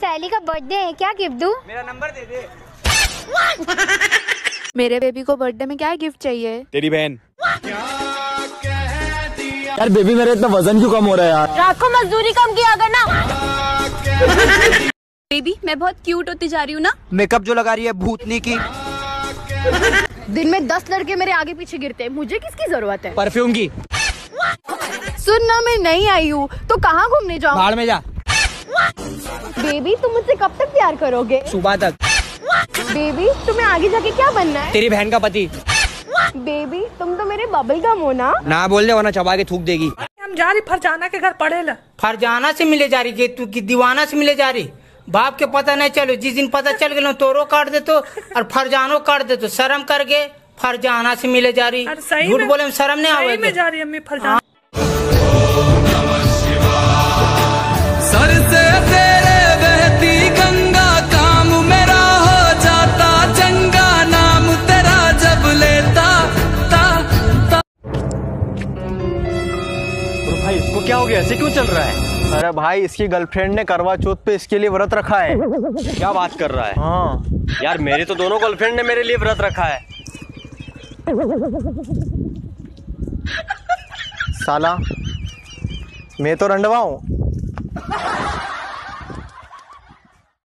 सहेली का बर्थडे है क्या गिफ्ट दूँ? मेरा नंबर दे दे। मेरे बेबी को बर्थडे में क्या गिफ्ट चाहिए? तेरी बहन। यार बेबी मेरा इतना वज़न क्यों कम हो रहा है यार? को मजदूरी कम किया करना बेबी मैं बहुत क्यूट होती जा रही हूँ ना? मेकअप जो लगा रही है भूतनी की। दिन में दस लड़के मेरे आगे पीछे गिरते हैं। मुझे किसकी ज़रूरत है? परफ्यूम की। सुन ना मैं नहीं आई हूँ तो कहाँ घूमने जाऊँ? बाढ़ में जा। बेबी तुम मुझसे कब तक प्यार करोगे? सुबह तक। बेबी तुम्हें आगे जाके क्या बनना है? तेरी बहन का पति। बेबी तुम तो मेरे बबल गम हो ना? ना बोल दे वरना चबा के थूक देगी। हम जा रही फरजाना के घर पढ़े ला। फरजाना से मिले जा रही के तू की दीवाना से मिले जा रही? बाप के पता नहीं चलो जिस दिन पता चल गए तोरो काट दे तो और फरजानो काट दे तो शर्म करके फरजाना से मिले जा रही। झूठ बोले शर्म नहीं आवे जा रही अम्मी फरजाना। क्या हो गया? ऐसे क्यों चल रहा है? अरे भाई इसकी गर्लफ्रेंड ने करवा चौथ पे इसके लिए व्रत रखा है। क्या बात कर रहा है? हाँ। यार मेरे तो दोनों गर्लफ्रेंड ने मेरे लिए व्रत रखा है। साला मैं तो रंडवा हूँ।